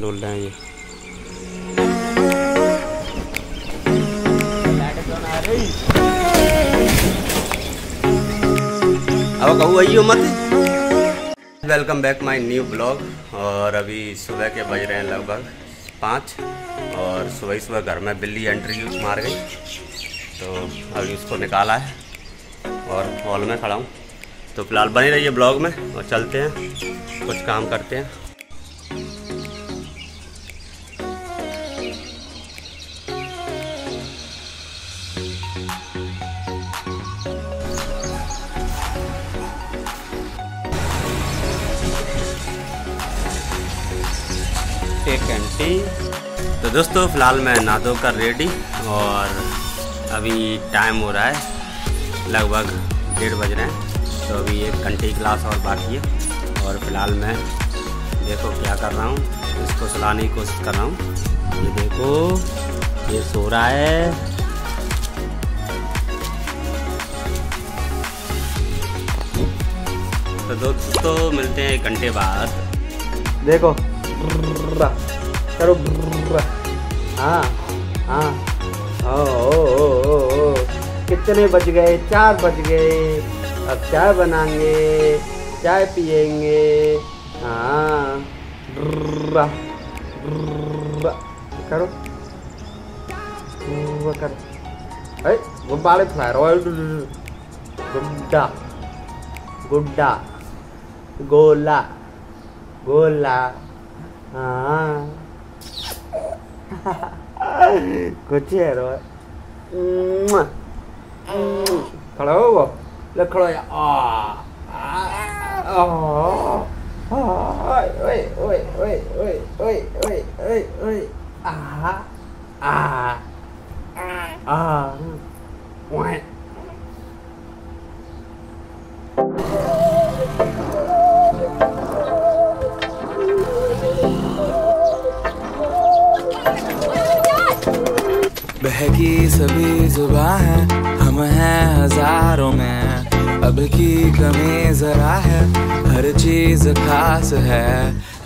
डोल रहे हैं ये अब कहू आइयो मत। Welcome back my new blog और अभी सुबह के बज रहे हैं लगभग पाँच, और सुबह ही सुबह घर में बिल्ली एंट्री मार गई। तो अभी उसको निकाला है, और हॉल में खड़ा हूँ। तो फ़िलहाल बने रहिए ब्लॉग में, और चलते हैं, कुछ काम करते हैं। टेक एंड टी तो दोस्तों, फ़िलहाल मैं नहा धोकर रेडी और अभी टाइम हो रहा है, लगभग डेढ़ बज रहे हैं। तो अभी एक घंटे की क्लास और बाकी है और फ़िलहाल मैं देखो क्या कर रहा हूँ, इसको सुलाने की कोशिश कर रहा हूँ। ये देखो, ये सो रहा है। तो दोस्तों, मिलते हैं एक घंटे बाद। देखो। करो हाँ हाँ ओ, कितने बज गए? चार बज गए। अब चाय बनाएँगे चाय पियेंगे हाँ ब्रा, ब्रा, करो ब्रा, करो अरे गुब्बारे फैला रॉयल गुड्डा गुड्डा गोला गोला हाँ कुछ है रो खड़ा हो वो ले खड़ा या आ ओए ओए ओए ओए ओए ओए ओए ओए ओए आ आ आ ओए बहकी सभी जुबा है, हम हैं हज़ारों में। अब की कमी जरा है, हर चीज़ खास है।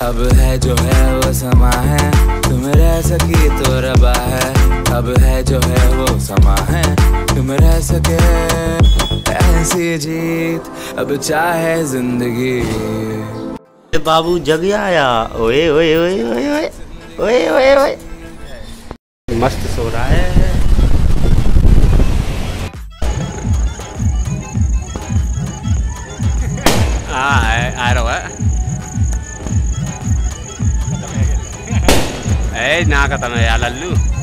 अब है जो है वो समा है, तुम रह सकी तो रबा है। अब है जो है वो समा है, तुम रह सके। ऐसी जीत, अब चाहे ज़िंदगी। बाबू जग आया, ओए ओए ओए ओए ओए ओए ओए ओए। मस्त सो रहा है। आ रहा है। ना खत्म है यार लल्लू।